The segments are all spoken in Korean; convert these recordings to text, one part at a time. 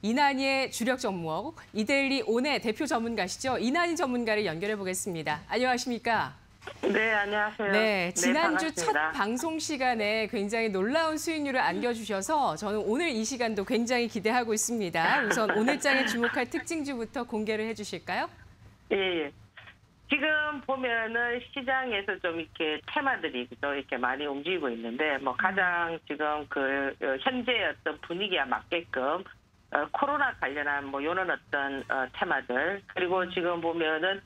이난희의 주력 전목, 이데일리 온의 대표 전문가시죠. 이난희 전문가를 연결해 보겠습니다. 안녕하십니까? 네, 안녕하세요. 네, 지난주 첫 반갑습니다. 방송 시간에 굉장히 놀라운 수익률을 안겨주셔서 저는 오늘 이 시간도 굉장히 기대하고 있습니다. 우선 오늘 장에 주목할 특징주부터 공개를 해주실까요? 예, 예. 지금 보면은 시장에서 좀 이렇게 테마들이 그죠 이렇게 많이 움직이고 있는데 뭐 가장 지금 그 어, 현재 어떤 분위기에 맞게끔 어, 코로나 관련한 뭐 요런 어떤 어, 테마들 그리고 지금 보면은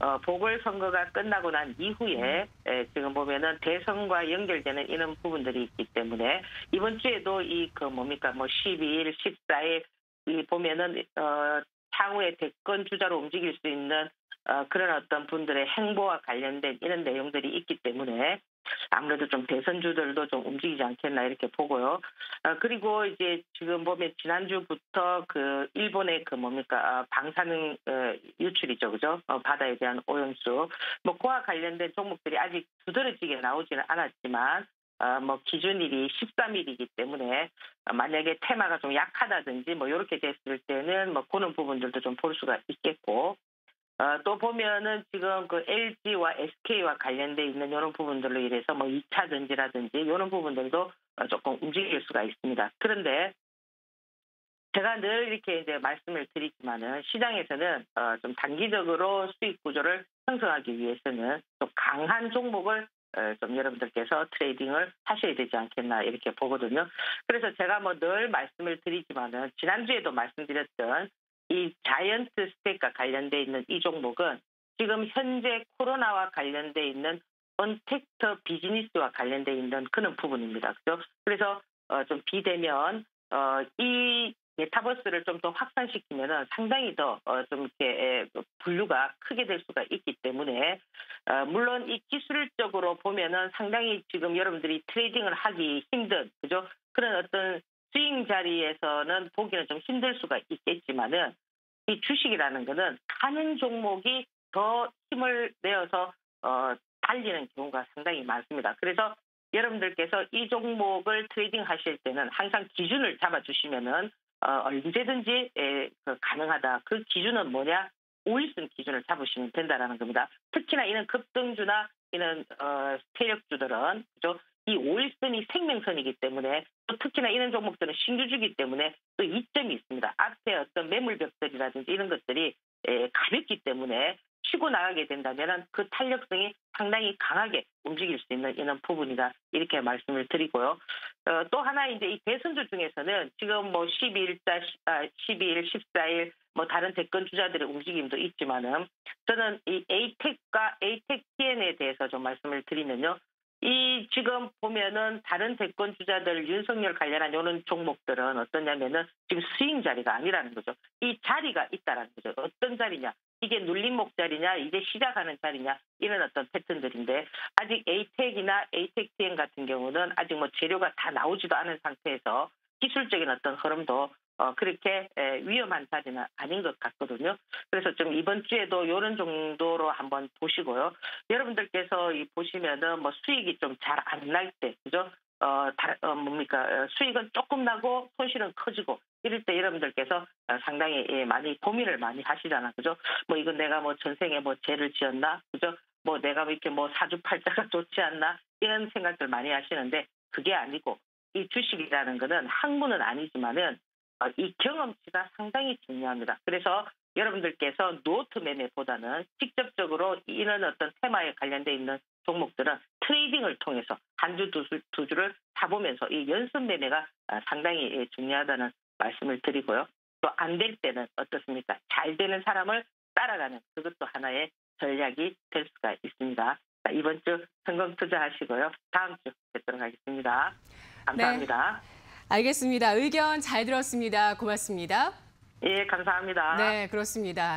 어, 보궐선거가 끝나고 난 이후에 에, 지금 보면은 대선과 연결되는 이런 부분들이 있기 때문에 이번 주에도 이 그 뭡니까 뭐 12일, 14일 이 보면은 어, 향후에 대권 주자로 움직일 수 있는 어, 그런 어떤 분들의 행보와 관련된 이런 내용들이 있기 때문에 아무래도 좀 대선주들도 좀 움직이지 않겠나 이렇게 보고요. 어, 그리고 이제 지금 보면 지난주부터 그 일본의 그 뭡니까 아, 방사능 어, 유출이죠, 그죠? 어, 바다에 대한 오염수 뭐 그와 관련된 종목들이 아직 두드러지게 나오지는 않았지만 어, 뭐 기준일이 13일이기 때문에 어, 만약에 테마가 좀 약하다든지 뭐 이렇게 됐을 때는 뭐 그런 부분들도 좀 볼 수가 있겠고 어, 또 보면은 지금 그 LG와 SK와 관련돼 있는 이런 부분들로 인해서 뭐 2차 전지라든지 이런 부분들도 어, 조금 움직일 수가 있습니다. 그런데 제가 늘 이렇게 이제 말씀을 드리지만은 시장에서는 어, 좀 단기적으로 수익 구조를 형성하기 위해서는 좀 강한 종목을 어, 좀 여러분들께서 트레이딩을 하셔야 되지 않겠나 이렇게 보거든요. 그래서 제가 뭐 늘 말씀을 드리지만은 지난주에도 말씀드렸던 이 자이언트스텝과 관련돼 있는 이 종목은 지금 현재 코로나와 관련돼 있는 언택트 비즈니스와 관련돼 있는 그런 부분입니다. 그죠? 그래서 어, 좀 비대면 어, 이 메타버스를 좀 더 확산시키면은 상당히 더좀 이렇게 에, 분류가 크게 될 수가 있기 때문에 어, 물론 이 기술적으로 보면은 상당히 지금 여러분들이 트레이딩을 하기 힘든 그죠? 그런 어떤 스윙 자리에서는 보기는 좀 힘들 수가 있겠지만은 이 주식이라는 거는 가는 종목이 더 힘을 내어서 어, 달리는 경우가 상당히 많습니다. 그래서 여러분들께서 이 종목을 트레이딩 하실 때는 항상 기준을 잡아주시면은 어, 언제든지 에, 그 가능하다. 그 기준은 뭐냐? 5일선 기준을 잡으시면 된다라는 겁니다. 특히나 이런 급등주나 이런 어, 세력주들은 그죠? 이 5일선이 생명선이기 때문에 또 특히나 이런 종목들은 신규주기 때문에 또 이점이 있습니다. 앞에 어떤 매물벽들이라든지 이런 것들이 에, 가볍기 때문에 치고 나가게 된다면 그 탄력성이 상당히 강하게 움직일 수 있는 이런 부분이다 이렇게 말씀을 드리고요. 어, 또 하나 이제 이 대선주 중에서는 지금 뭐 12일자, 아, 12일, 14일 뭐 다른 대권 주자들의 움직임도 있지만은 저는 이 에이텍과 에이텍 TN에 대해서 좀 말씀을 드리면요. 이 지금 보면은 다른 대권 주자들 윤석열 관련한 이런 종목들은 어떠냐면은 지금 스윙 자리가 아니라는 거죠. 이 자리가 있다라는 거죠. 어떤 자리냐? 이게 눌림목 자리냐, 이제 시작하는 자리냐 이런 어떤 패턴들인데 아직 에이텍이나 에이텍 TN 같은 경우는 아직 뭐 재료가 다 나오지도 않은 상태에서 기술적인 어떤 흐름도 어, 그렇게 에, 위험한 자리는 아닌 것 같거든요. 그래서 좀 이번 주에도 이런 정도로 한번 보시고요. 여러분들께서 이 보시면은 뭐 수익이 좀 잘 안 날 때, 그죠? 어, 다, 어, 뭡니까? 어, 수익은 조금 나고 손실은 커지고 이럴 때 여러분들께서 어, 상당히 예, 많이 고민을 많이 하시잖아. 그죠? 뭐 이건 내가 뭐 전생에 뭐 죄를 지었나? 그죠? 뭐 내가 뭐 이렇게 뭐 사주팔자가 좋지 않나? 이런 생각들 많이 하시는데 그게 아니고 이 주식이라는 거는 학문은 아니지만은 어, 이 경험치가 상당히 중요합니다. 그래서 여러분들께서 노트 매매보다는 직접적으로 이런 어떤 테마에 관련돼 있는 종목들은 트레이딩을 통해서 한 주, 두, 주, 두 주를 사보면서 이 연습 매매가 아, 상당히 예, 중요하다는 말씀을 드리고요. 또 안 될 때는 어떻습니까? 잘 되는 사람을 따라가는 그것도 하나의 전략이 될 수가 있습니다. 자, 이번 주 성공 투자하시고요. 다음 주 뵙도록 하겠습니다. 감사합니다. 알겠습니다. 의견 잘 들었습니다. 고맙습니다. 예, 감사합니다. 네, 그렇습니다.